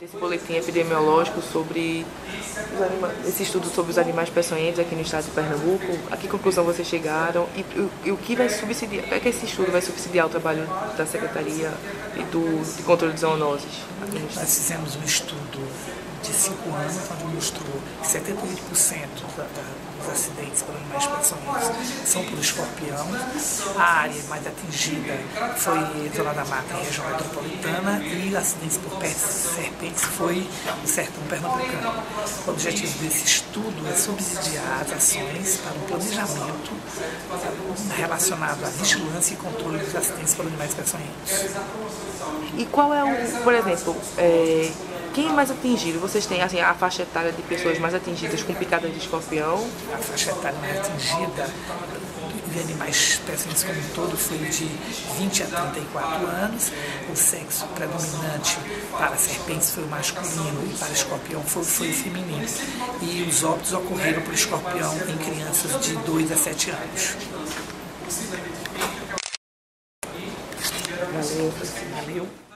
esse boletim epidemiológico sobre esse estudo sobre os animais peçonhentos aqui no estado de Pernambuco. A que conclusão vocês chegaram e, e, e o que vai subsidiar, é que esse estudo vai subsidiar o trabalho da Secretaria e do de Controle de Zoonoses? Nós fizemos um estudo de cinco anos, onde mostrou que 78% da, da, dos acidentes por animais peçonhentos são por escorpião. A área mais atingida foi Zona da Mata, região metropolitana, e acidentes por serpentes foi o sertão pernambucano. O objetivo desse estudo é subsidiar as ações para um planejamento relacionado à vigilância e controle dos acidentes por animais peçonhentos. E qual é o, por exemplo, é quem é mais atingido? Vocês têm assim, a faixa etária de pessoas mais atingidas com picadas de escorpião? A faixa etária mais atingida de animais peçonhentos como um todo foi de 20 a 34 anos. O sexo predominante para serpentes foi o masculino e para escorpião foi, foi o feminino. E os óbitos ocorreram por escorpião em crianças de 2 a 7 anos. Valeu. Valeu.